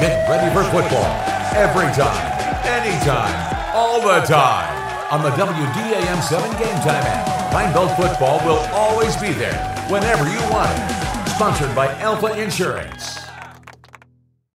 Get ready for football every time, anytime, all the time on the WDAM 7 Game Time app. Pine Belt football will always be there whenever you want it. Sponsored by Alfa Insurance.